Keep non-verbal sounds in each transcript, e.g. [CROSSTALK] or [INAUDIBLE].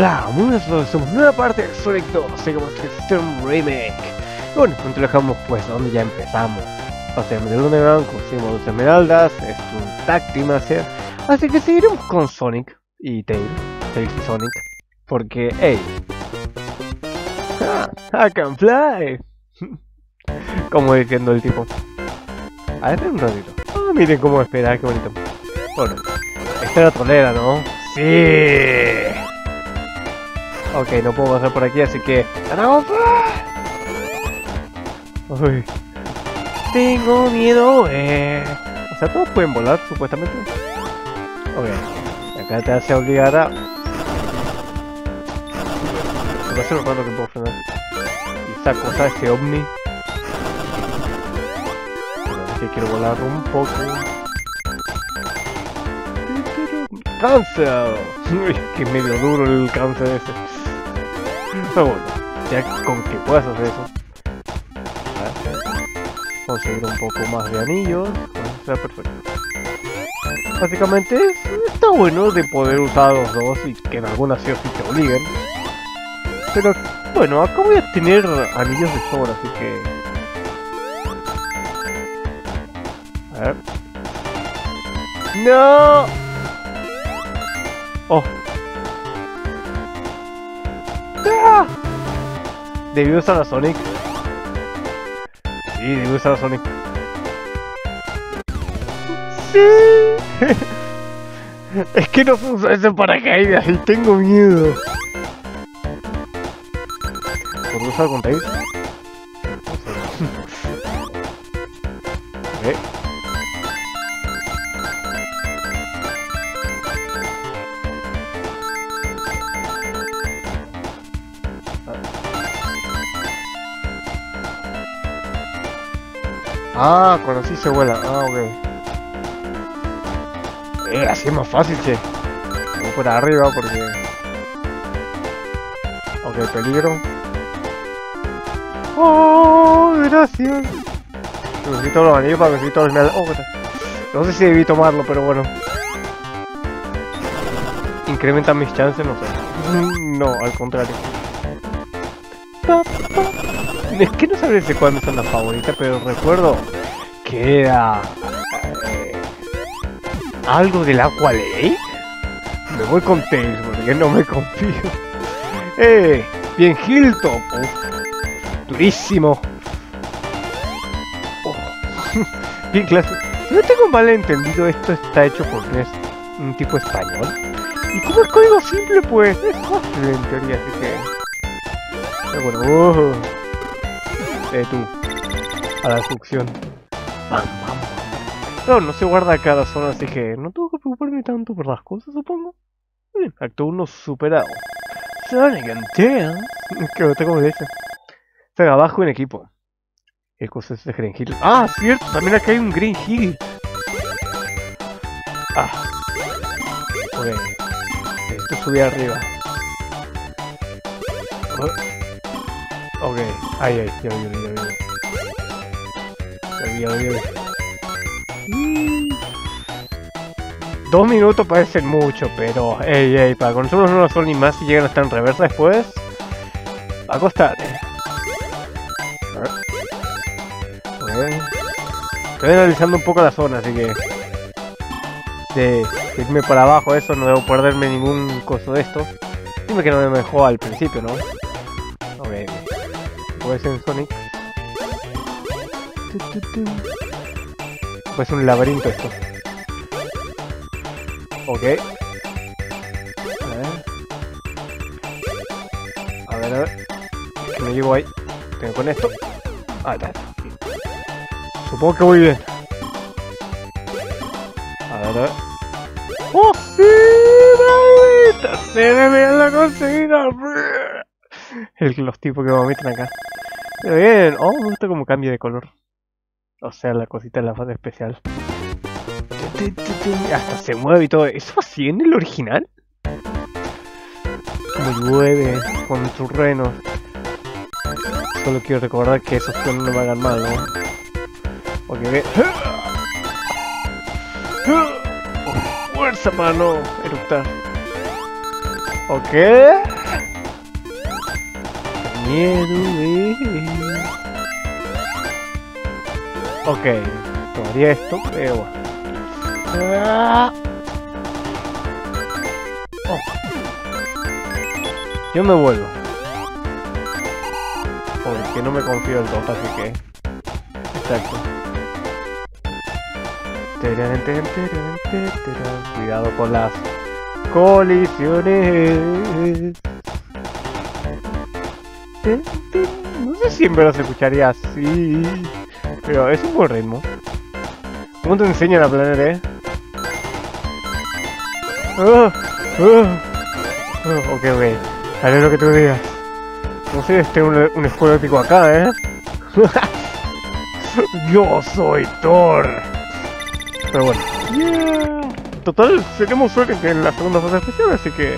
Hola, muy buenas somos nueva parte de Sonic 2, seguimos Storm Remake. Bueno, no te dejamos pues donde ya empezamos. Pasemos del Underground, conseguimos dos esmeraldas, es un team hacer. Así que seguiremos con Sonic y Tails, Tails y Sonic. Porque, hey, [LAUGHS] I can fly. [LAUGHS] Como diciendo el tipo. A ver, un ratito. Ah, miren cómo espera, qué bonito. Bueno, esta era trolera, ¿no? Sí. Ok, no puedo pasar por aquí, así que... ¡Ganamos! Uy. Tengo miedo, eh. O sea, todos pueden volar, supuestamente. Ok. Acá te hace obligar a... Ser un rato que puedo frenar. Y esa cosa, ese ovni. Es que quiero volar un poco. ¡Cáncer! [LAUGHS] Uy, que medio duro el cáncer ese. Bueno, ya con que puedas hacer eso, conseguir un poco más de anillos, sea perfecto. Básicamente está bueno de poder usar los dos y que en algunas sí o te obliguen. Pero bueno, acá voy a tener anillos de sobra, así que... A ver. ¡No! Oh, Debí usar a Sonic. Sí, debí usar a Sonic. ¡Sí! [LAUGHS] es que no usa ese paracaídas y tengo miedo. ¿Puedo usar con Tails? Ah, cuando sí se vuela. Ah, ok. Eh, así es más fácil, che. Voy por arriba porque... Ok, peligro. Oh, gracias. Necesito los anillos para necesito los Oh, no sé si debí tomarlo, pero bueno. ¿Incrementan mis chances? No sé. No, al contrario. Es que no sabes de cuándo son las favoritas, pero recuerdo que era... Eh, algo del Aqua Lake. Me voy con Tails porque no me confío. ¡Eh! Bien Hilltop. durísimo. Oh, [LAUGHS] bien clase. No tengo mal entendido, esto está hecho por un tipo español. Y como es código simple, pues es fácil en teoría, así que... Pero bueno, uh eh, tú. A la succión. Bam, No, se guarda cada zona, así que no tengo que preocuparme tanto por las cosas, supongo. Acto 1 superado. Sonic and que no tengo de eso. Está abajo en equipo. ¿Qué cosa es de Green Hill? Ah, cierto, también acá hay un Green Hill. Ah. Ok. Esto subí arriba. Ok, ahí, ahí, ya vi, ya vi. Ya vi, ya ya vi. Dos minutos parecen mucho, pero ey, ey, para con nosotros no son ni más si llegan a estar en reversa después. Va a costar, ver. Estoy analizando un poco la zona, así que... De irme para abajo, eso, no debo perderme ningún coso de esto. Dime que no me dejó al principio, ¿no? Puede ser en Sonic. Pues un laberinto esto. Ok. A ver. A ver, a ver. Que me llevo ahí. Tengo con esto. Ah, está. Supongo que voy bien. A ver, a ver. ¡Oh, sí! ¡Maldita! ¡Se me bien la conseguida! El, los tipos que vomitan acá. Pero bien, oh, me gusta como cambia de color. O sea, la cosita de la fase especial. Hasta se mueve y todo. ¿Eso así en el original? Como llueve con sus renos. Solo quiero recordar que esos tonos no me hagan mal, ¿no? Ve. ¡Oh, fuerza para no eructar. Ok. Miedo, eh. Ok, tomaría esto, creo. Ah. Yo me vuelvo. Porque no me confío del todo, así que... Exacto. Cuidado con las colisiones. No sé si en verdad se escucharía así, pero es un buen ritmo. ¿Cómo te enseñan a planear, eh? Ah, ah. Ah, ok, ok. Haré lo que tú digas. No sé, este un, un escudo acá, ¿eh? [LAUGHS] Yo soy Thor. Pero bueno. Yeah. Total, tenemos suerte que en la segunda fase especial, así que...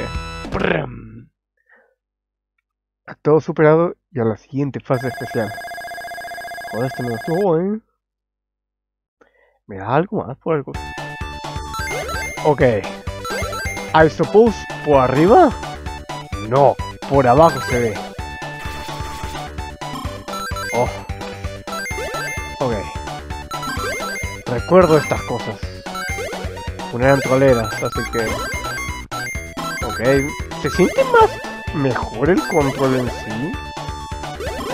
Todo superado y a la siguiente fase especial. Joder, este me gustó, ¿eh? ¿Me da algo más por algo? Ok. I suppose, ¿por arriba? No, por abajo se ve. Oh. Ok. Recuerdo estas cosas. Una eran troleras, así que... Ok. ¿Se siente más mejor el control en sí?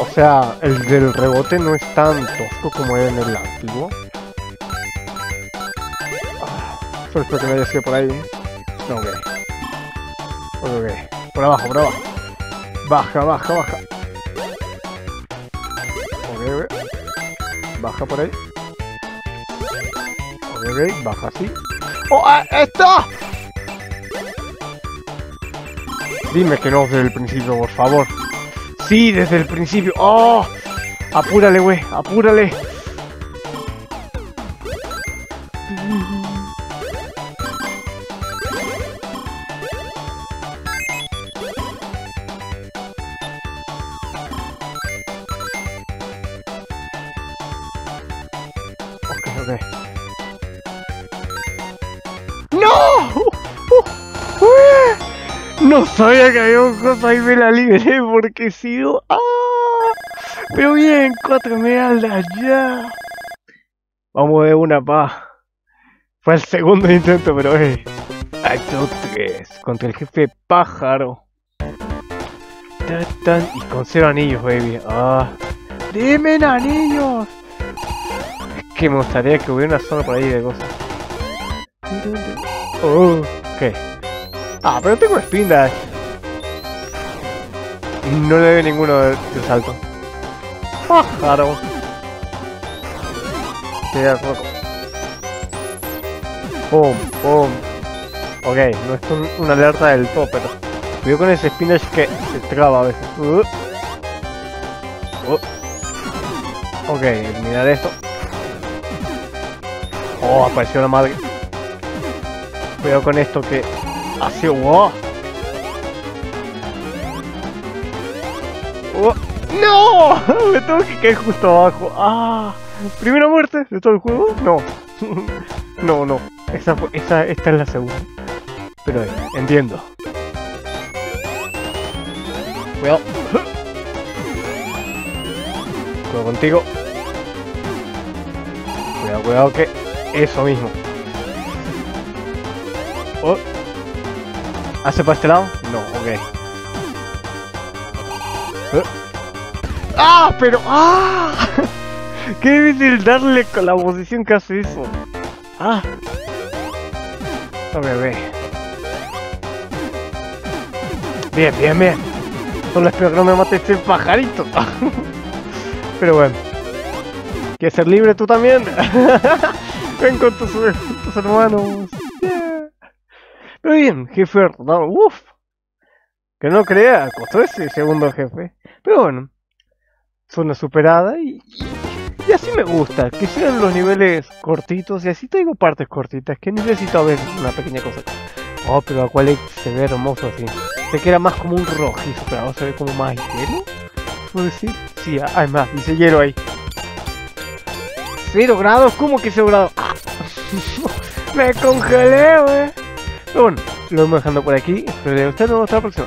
O sea, el del rebote no es tan tosco como era en el antiguo. Ah, solo espero que no haya sido por ahí. No, ok. Ok. Por abajo, por abajo. Baja, baja, baja. Ok, ok. Baja por ahí. Ok, ok. Baja así. ¡Oh! ah, ¡Esto! Dime que no desde el principio, por favor. Sí, desde el principio. ¡Oh! Apúrale, güey. Apúrale. No sabía que había un cosa y me la libré [LAUGHS] porque si no... ¡Ah! Pero bien, cuatro medallas ya. Vamos de una pa. Fue el segundo intento, pero eh. Acto 3 contra el jefe pájaro. Tan, y con cero anillos, baby. Ah. ¡Dime anillos! Es que me gustaría que hubiera una zona por ahí de cosas. Oh, ¿qué? Ah, pero tengo spin. Y no le doy ninguno de, de salto. Pájaro. Sí, de acuerdo. Pum, pum. Ok, no es un- una alerta del todo, pero... Cuidado con ese spin que se traba a veces. Uh. Uh. Ok, eliminar esto. Oh, apareció la madre. Cuidado con esto que hace wow. Oh, ¡No! [LAUGHS] Me tengo que caer justo abajo. ¡Ah! ¿Primera muerte de todo el juego? No. [LAUGHS] no, no. Esa, esa, esta es la segunda. Pero eh, entiendo. Cuidado. Cuidado contigo. Cuidado, cuidado que... Eso mismo. Oh. ¿Hace para este lado? No, ok. Eh. ¡Ah! Pero... ¡Ah! [LAUGHS] ¡Qué difícil darle con la posición que hace eso! ¡Ah! Ok, ok. Bien, bien, bien. Solo espero que no me mate este pajarito. [LAUGHS] Pero bueno. ¿Quieres ser libre tú también? [LAUGHS] Ven con tus, tus hermanos. Pero bien, jefe no, uff. Que no crea, costó ese segundo jefe. Pero bueno, zona superada y, y así me gusta. Que sean los niveles cortitos y así tengo partes cortitas. Que necesito ver una pequeña cosa. Oh, pero Aqualec se ve hermoso así. Sé que era más como un rojizo, pero ahora se ve como más hielo. ¿Puedo decir? Sí, hay más, dice hielo ahí. ¿Cero grados? ¿Cómo que cero grados? ¡Ah! [LAUGHS] Me congelé, wey. Pero bueno, lo vamos dejando por aquí. Espero que. Nos vemos hasta la próxima.